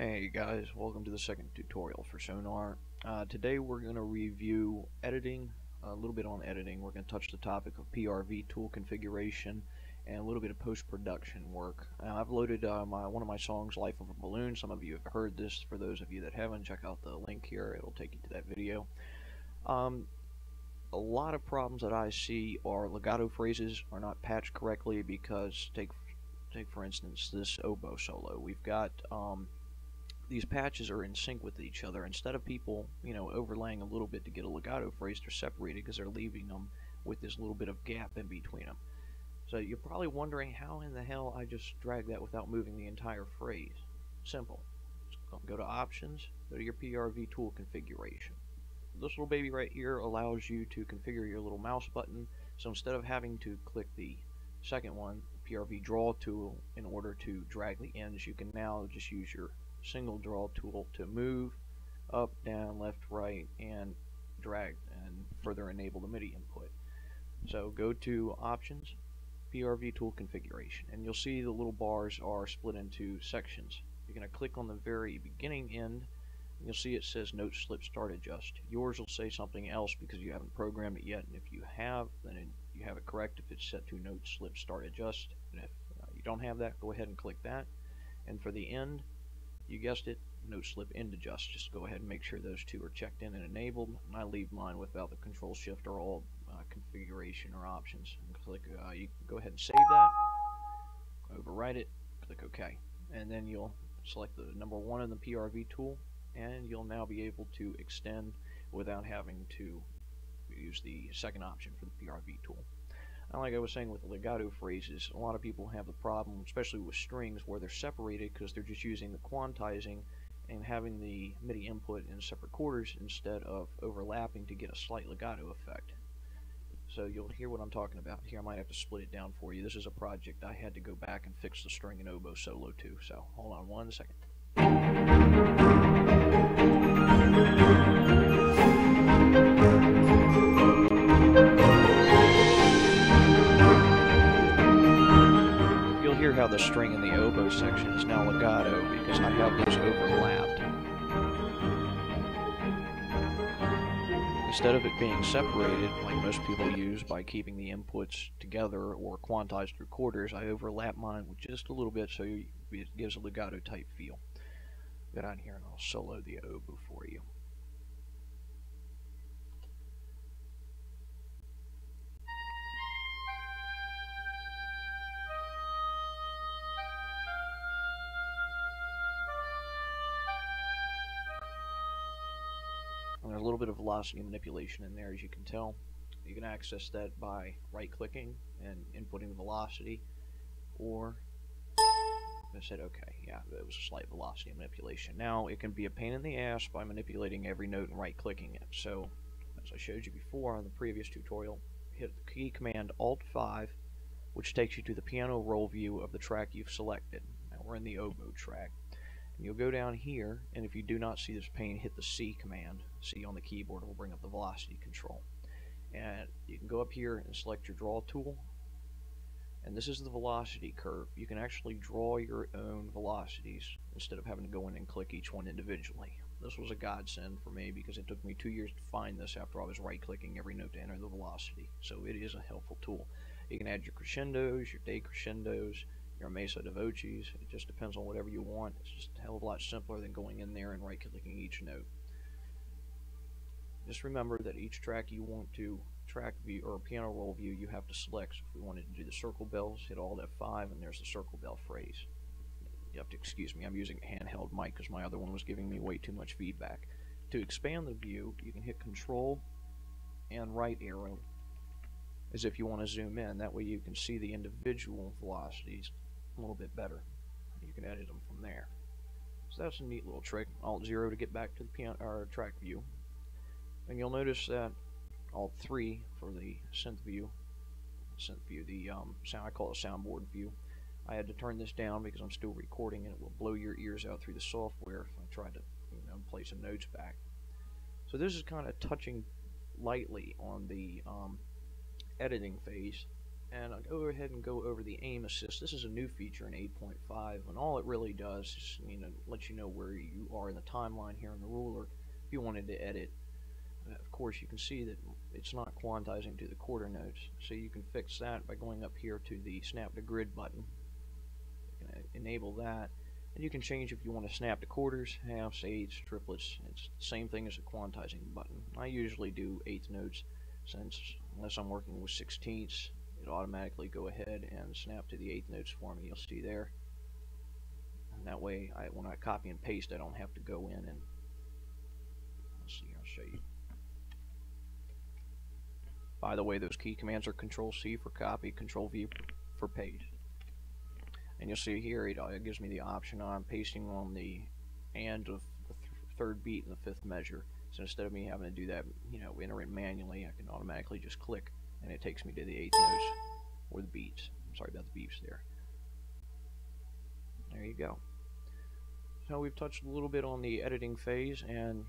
Hey guys, welcome to the second tutorial for Sonar. Uh, today we're going to review editing, a little bit on editing. We're going to touch the topic of PRV tool configuration and a little bit of post-production work. I've loaded uh, my one of my songs, Life of a Balloon. Some of you have heard this. For those of you that haven't, check out the link here. It'll take you to that video. Um, a lot of problems that I see are legato phrases are not patched correctly because take take for instance this oboe solo. We've got um, these patches are in sync with each other. Instead of people, you know, overlaying a little bit to get a legato phrase, they're separated because they're leaving them with this little bit of gap in between them. So you're probably wondering how in the hell I just drag that without moving the entire phrase. Simple. Go to Options, go to your PRV tool configuration. This little baby right here allows you to configure your little mouse button. So instead of having to click the second one, PRV draw tool, in order to drag the ends, you can now just use your single draw tool to move up, down, left, right, and drag and further enable the MIDI input. So go to Options, PRV tool configuration, and you'll see the little bars are split into sections. You're going to click on the very beginning end, and you'll see it says Note Slip Start Adjust. Yours will say something else because you haven't programmed it yet, and if you have, then it, you have it correct if it's set to Note Slip Start Adjust. And if uh, you don't have that, go ahead and click that. And for the end, you guessed it, note slip end adjust. Just go ahead and make sure those two are checked in and enabled. And I leave mine without the control shift or all uh, configuration or options. And click, uh, you can go ahead and save that, overwrite it, click OK. And then you'll select the number one in the PRV tool, and you'll now be able to extend without having to use the second option for the PRV tool. And like I was saying with the legato phrases, a lot of people have the problem, especially with strings, where they're separated because they're just using the quantizing and having the MIDI input in separate quarters instead of overlapping to get a slight legato effect. So you'll hear what I'm talking about here. I might have to split it down for you. This is a project I had to go back and fix the string and oboe solo too. So hold on one second. String in the oboe section is now legato because I have those overlapped. Instead of it being separated, like most people use by keeping the inputs together or quantized through quarters, I overlap mine with just a little bit so it gives a legato type feel. Get on here and I'll solo the oboe for you. A little bit of velocity manipulation in there as you can tell. You can access that by right clicking and inputting the velocity or I said okay, yeah, it was a slight velocity manipulation. Now it can be a pain in the ass by manipulating every note and right clicking it. So as I showed you before on the previous tutorial, hit the key command Alt 5 which takes you to the piano roll view of the track you've selected. Now we're in the oboe track. You'll go down here, and if you do not see this pane, hit the C command. C on the keyboard will bring up the velocity control. And you can go up here and select your draw tool. And this is the velocity curve. You can actually draw your own velocities instead of having to go in and click each one individually. This was a godsend for me because it took me two years to find this after I was right clicking every note to enter the velocity. So it is a helpful tool. You can add your crescendos, your decrescendos, your messa di voces—it just depends on whatever you want. It's just a hell of a lot simpler than going in there and right clicking each note. Just remember that each track you want to track view or piano roll view you have to select. So if we wanted to do the circle bells, hit Alt F5 and there's the circle bell phrase. You have to excuse me, I'm using a handheld mic because my other one was giving me way too much feedback. To expand the view, you can hit Control and right arrow as if you want to zoom in. That way you can see the individual velocities a little bit better. You can edit them from there. So that's a neat little trick. Alt 0 to get back to the piano, or track view. And you'll notice that Alt 3 for the synth view, synth view, the um, sound I call it soundboard view. I had to turn this down because I'm still recording and it will blow your ears out through the software if I try to you know play some notes back. So this is kind of touching lightly on the um, editing phase and I'll go ahead and go over the aim assist. This is a new feature in 8.5 and all it really does is you know let you know where you are in the timeline here in the ruler if you wanted to edit. Of course you can see that it's not quantizing to the quarter notes so you can fix that by going up here to the snap to grid button. enable that and you can change if you want to snap to quarters, halves, eighths, triplets. It's the same thing as a quantizing button. I usually do eighth notes since unless I'm working with sixteenths it automatically go ahead and snap to the eighth notes for me. You'll see there. And that way, I, when I copy and paste, I don't have to go in and let's see. I'll show you. By the way, those key commands are Control C for copy, Control V for paste. And you'll see here it, it gives me the option on pasting on the and of the th third beat in the fifth measure. So instead of me having to do that, you know, enter it manually, I can automatically just click and it takes me to the eighth notes or the beats. I'm sorry about the beeps there. There you go. So we've touched a little bit on the editing phase and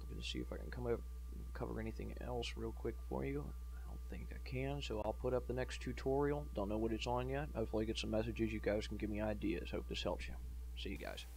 looking to see if I can come up cover anything else real quick for you. I don't think I can, so I'll put up the next tutorial. Don't know what it's on yet. Hopefully I get some messages. You guys can give me ideas. Hope this helps you. See you guys.